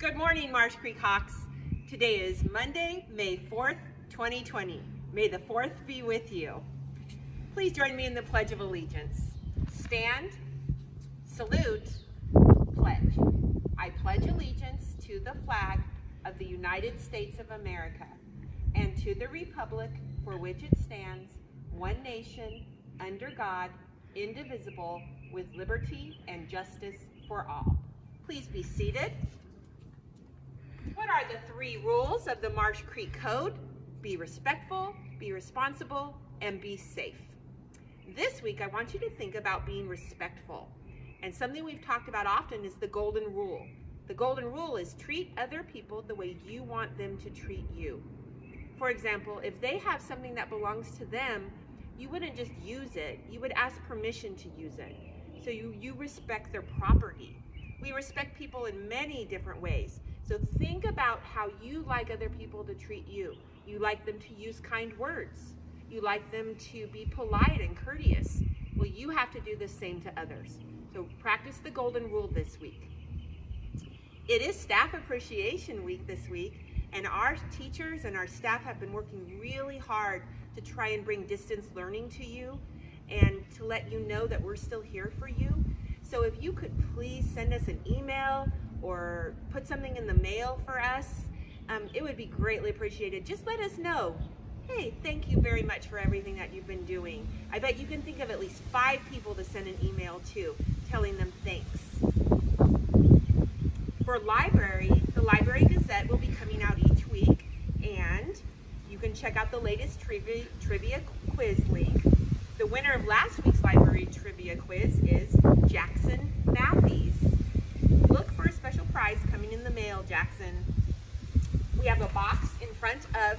Good morning, Marsh Creek Hawks. Today is Monday, May 4th, 2020. May the 4th be with you. Please join me in the Pledge of Allegiance. Stand, salute, pledge. I pledge allegiance to the flag of the United States of America and to the republic for which it stands, one nation, under God, indivisible, with liberty and justice for all. Please be seated. What are the three rules of the Marsh Creek Code? Be respectful, be responsible, and be safe. This week, I want you to think about being respectful. And something we've talked about often is the golden rule. The golden rule is treat other people the way you want them to treat you. For example, if they have something that belongs to them, you wouldn't just use it, you would ask permission to use it. So you, you respect their property. We respect people in many different ways. So think about how you like other people to treat you. You like them to use kind words. You like them to be polite and courteous. Well, you have to do the same to others. So practice the golden rule this week. It is Staff Appreciation Week this week, and our teachers and our staff have been working really hard to try and bring distance learning to you and to let you know that we're still here for you. So if you could please send us an email or put something in the mail for us, um, it would be greatly appreciated. Just let us know. Hey, thank you very much for everything that you've been doing. I bet you can think of at least five people to send an email to telling them thanks. For library, the Library Gazette will be coming out each week and you can check out the latest trivia, trivia quiz link. The winner of last week's library trivia quiz is Jackson Matthews. Prize coming in the mail, Jackson. We have a box in front of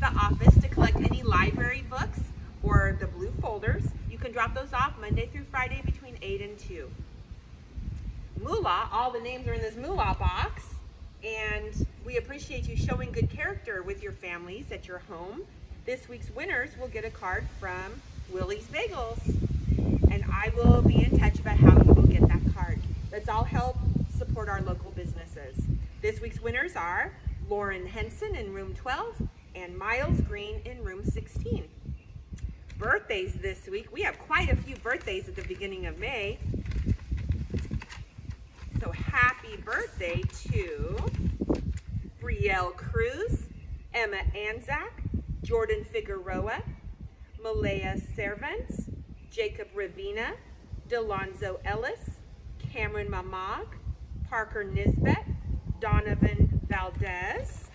the office to collect any library books or the blue folders. You can drop those off Monday through Friday between 8 and 2. Moolah, all the names are in this Moolah box, and we appreciate you showing good character with your families at your home. This week's winners will get a card from Willie's Bagels, and I will be in touch about how you will get that card. Let's all help support our local businesses. This week's winners are Lauren Henson in room 12 and Miles Green in room 16. Birthdays this week. We have quite a few birthdays at the beginning of May. So happy birthday to Brielle Cruz, Emma Anzac, Jordan Figueroa, Malaya Servants, Jacob Ravina, Delonzo Ellis, Cameron Mamag, Parker Nisbet, Donovan Valdez,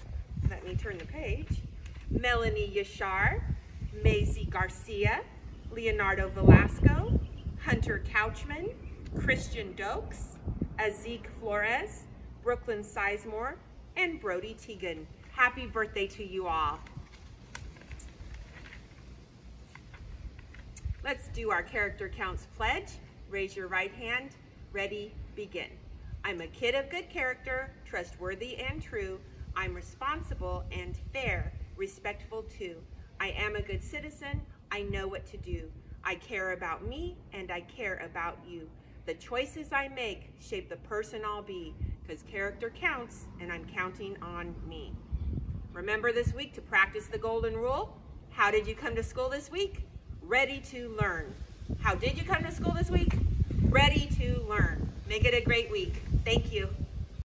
let me turn the page, Melanie Yashar, Maisie Garcia, Leonardo Velasco, Hunter Couchman, Christian Dokes, Azik Flores, Brooklyn Sizemore, and Brody Tegan. Happy birthday to you all. Let's do our character counts pledge. Raise your right hand. Ready, begin. I'm a kid of good character, trustworthy and true. I'm responsible and fair, respectful too. I am a good citizen. I know what to do. I care about me and I care about you. The choices I make shape the person I'll be because character counts and I'm counting on me. Remember this week to practice the golden rule. How did you come to school this week? Ready to learn. How did you come to school this week? ready to learn. Make it a great week. Thank you.